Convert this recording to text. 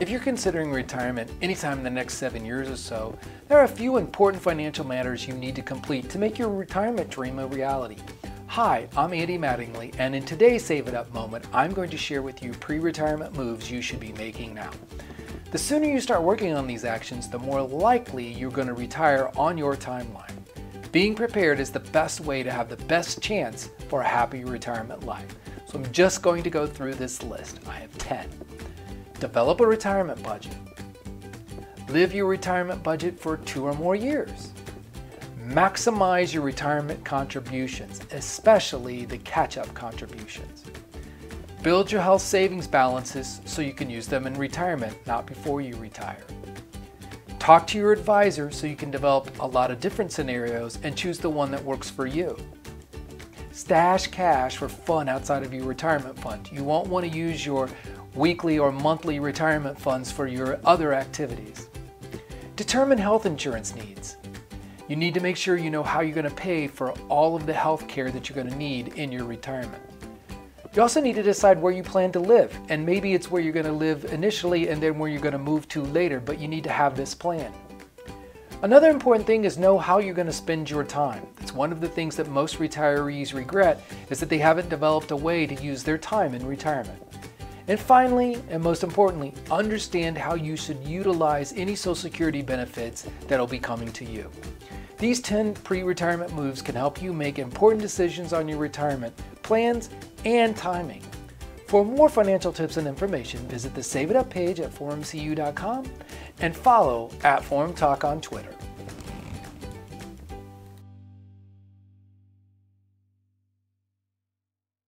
If you're considering retirement anytime in the next seven years or so, there are a few important financial matters you need to complete to make your retirement dream a reality. Hi, I'm Andy Mattingly, and in today's Save It Up moment, I'm going to share with you pre retirement moves you should be making now. The sooner you start working on these actions, the more likely you're going to retire on your timeline. Being prepared is the best way to have the best chance for a happy retirement life. So I'm just going to go through this list. I have 10. Develop a retirement budget. Live your retirement budget for two or more years. Maximize your retirement contributions, especially the catch up contributions. Build your health savings balances so you can use them in retirement, not before you retire. Talk to your advisor so you can develop a lot of different scenarios and choose the one that works for you. Stash cash for fun outside of your retirement fund. You won't want to use your weekly or monthly retirement funds for your other activities. Determine health insurance needs. You need to make sure you know how you're going to pay for all of the health care that you're going to need in your retirement. You also need to decide where you plan to live, and maybe it's where you're going to live initially and then where you're going to move to later, but you need to have this plan. Another important thing is know how you're going to spend your time. It's one of the things that most retirees regret is that they haven't developed a way to use their time in retirement. And finally, and most importantly, understand how you should utilize any Social Security benefits that'll be coming to you. These 10 pre-retirement moves can help you make important decisions on your retirement plans and timing. For more financial tips and information, visit the Save It Up page at forumcu.com and follow at Forum Talk on Twitter.